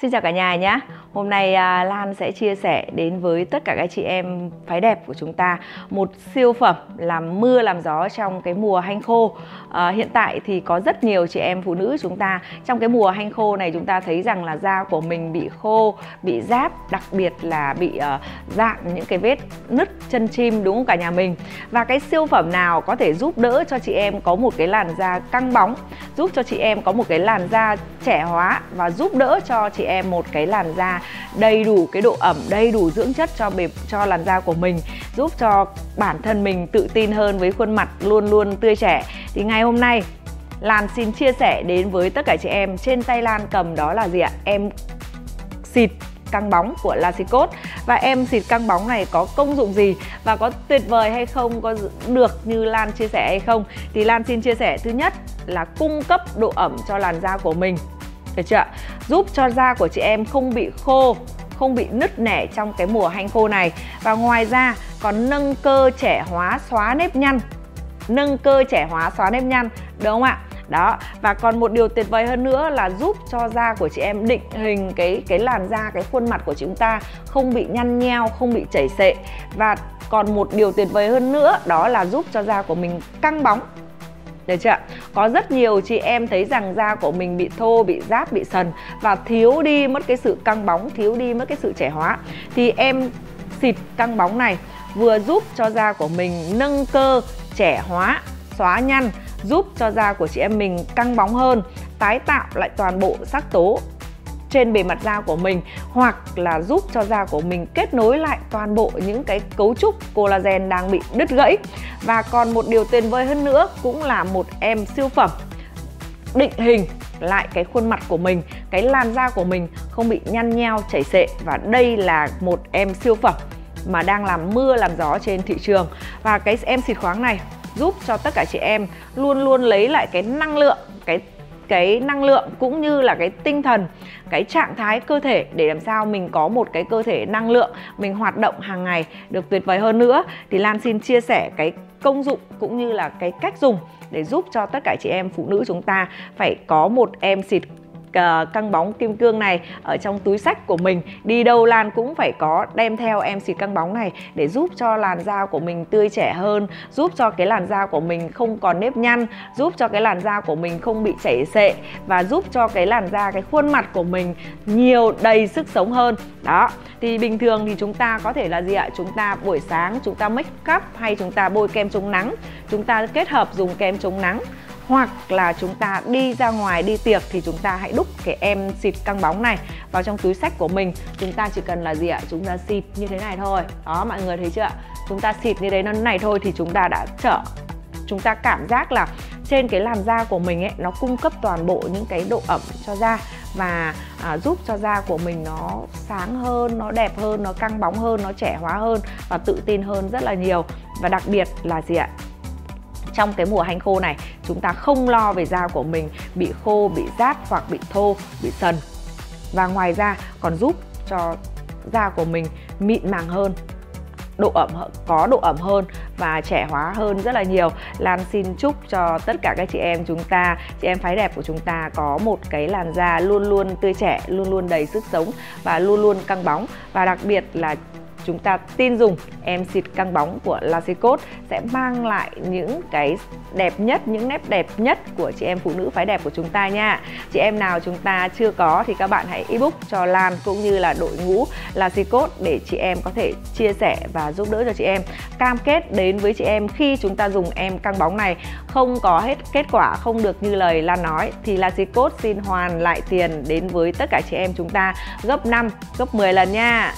Xin chào cả nhà nhé. Hôm nay à, Lan sẽ chia sẻ đến với tất cả các chị em phái đẹp của chúng ta một siêu phẩm làm mưa làm gió trong cái mùa hanh khô. À, hiện tại thì có rất nhiều chị em phụ nữ chúng ta trong cái mùa hanh khô này chúng ta thấy rằng là da của mình bị khô, bị ráp, đặc biệt là bị à, uh, dạng những cái vết nứt chân chim đúng không cả nhà mình. Và cái siêu phẩm nào có thể giúp đỡ cho chị em có một cái làn da căng bóng, giúp cho chị em có một cái làn da trẻ hóa và giúp đỡ cho chị em em một cái làn da đầy đủ cái độ ẩm, đầy đủ dưỡng chất cho bề, cho làn da của mình, giúp cho bản thân mình tự tin hơn với khuôn mặt luôn luôn tươi trẻ. Thì ngày hôm nay, Lan xin chia sẻ đến với tất cả chị em trên tay Lan cầm đó là gì ạ? Em xịt căng bóng của Lasicot và em xịt căng bóng này có công dụng gì? Và có tuyệt vời hay không? Có được như Lan chia sẻ hay không? Thì Lan xin chia sẻ. Thứ nhất là cung cấp độ ẩm cho làn da của mình được chưa giúp cho da của chị em không bị khô, không bị nứt nẻ trong cái mùa hanh khô này. Và ngoài ra, còn nâng cơ trẻ hóa xóa nếp nhăn. Nâng cơ trẻ hóa xóa nếp nhăn, đúng không ạ? Đó, và còn một điều tuyệt vời hơn nữa là giúp cho da của chị em định hình cái cái làn da, cái khuôn mặt của chúng ta không bị nhăn nheo, không bị chảy xệ. Và còn một điều tuyệt vời hơn nữa, đó là giúp cho da của mình căng bóng được chưa Có rất nhiều chị em thấy rằng da của mình bị thô, bị ráp, bị sần và thiếu đi mất cái sự căng bóng, thiếu đi mất cái sự trẻ hóa. Thì em xịt căng bóng này vừa giúp cho da của mình nâng cơ, trẻ hóa, xóa nhăn, giúp cho da của chị em mình căng bóng hơn, tái tạo lại toàn bộ sắc tố trên bề mặt da của mình, hoặc là giúp cho da của mình kết nối lại toàn bộ những cái cấu trúc collagen đang bị đứt gãy. Và còn một điều tuyệt vời hơn nữa cũng là một em siêu phẩm định hình lại cái khuôn mặt của mình, cái làn da của mình không bị nhăn nheo, chảy xệ. Và đây là một em siêu phẩm mà đang làm mưa, làm gió trên thị trường. Và cái em xịt khoáng này giúp cho tất cả chị em luôn luôn lấy lại cái năng lượng, cái cái năng lượng cũng như là cái tinh thần, cái trạng thái cơ thể để làm sao mình có một cái cơ thể năng lượng, mình hoạt động hàng ngày được tuyệt vời hơn nữa. Thì Lan xin chia sẻ cái công dụng cũng như là cái cách dùng để giúp cho tất cả chị em phụ nữ chúng ta phải có một em xịt Ờ, căng bóng kim cương này ở trong túi sách của mình. Đi đâu Lan cũng phải có đem theo em xịt căng bóng này để giúp cho làn da của mình tươi trẻ hơn, giúp cho cái làn da của mình không còn nếp nhăn, giúp cho cái làn da của mình không bị chảy xệ và giúp cho cái làn da, cái khuôn mặt của mình nhiều đầy sức sống hơn. Đó, thì bình thường thì chúng ta có thể là gì ạ? Chúng ta buổi sáng chúng ta make up hay chúng ta bôi kem chống nắng, chúng ta kết hợp dùng kem chống nắng hoặc là chúng ta đi ra ngoài đi tiệc thì chúng ta hãy đúc cái em xịt căng bóng này vào trong túi sách của mình. Chúng ta chỉ cần là gì ạ? Chúng ta xịt như thế này thôi. Đó mọi người thấy chưa chúng ta xịt như thế nó này thôi thì chúng ta đã trở chúng ta cảm giác là trên cái làn da của mình ấy nó cung cấp toàn bộ những cái độ ẩm cho da và à, giúp cho da của mình nó sáng hơn nó đẹp hơn nó căng bóng hơn nó trẻ hóa hơn và tự tin hơn rất là nhiều. Và đặc biệt là gì ạ? Trong cái mùa hanh khô này. Chúng ta không lo về da của mình bị khô, bị rát hoặc bị thô, bị sần. Và ngoài ra còn giúp cho da của mình mịn màng hơn độ ẩm có độ ẩm hơn và trẻ hóa hơn rất là nhiều. Lan xin chúc cho tất cả các chị em chúng ta chị em phái đẹp của chúng ta có một cái làn da luôn luôn tươi trẻ luôn luôn đầy sức sống và luôn luôn căng bóng. Và đặc biệt là chúng ta tin dùng em xịt căng bóng của Lasicot sẽ mang lại những cái đẹp nhất, những nét đẹp nhất của chị em phụ nữ phái đẹp của chúng ta nha. Chị em nào chúng ta chưa có thì các bạn hãy ebook cho Lan cũng như là đội ngũ Lasicot để chị em có thể chia sẻ và giúp đỡ cho chị em. Cam kết đến với chị em khi chúng ta dùng em căng bóng này không có hết kết quả không được như lời Lan nói thì Lasicot xin hoàn lại tiền đến với tất cả chị em chúng ta gấp 5, gấp 10 lần nha.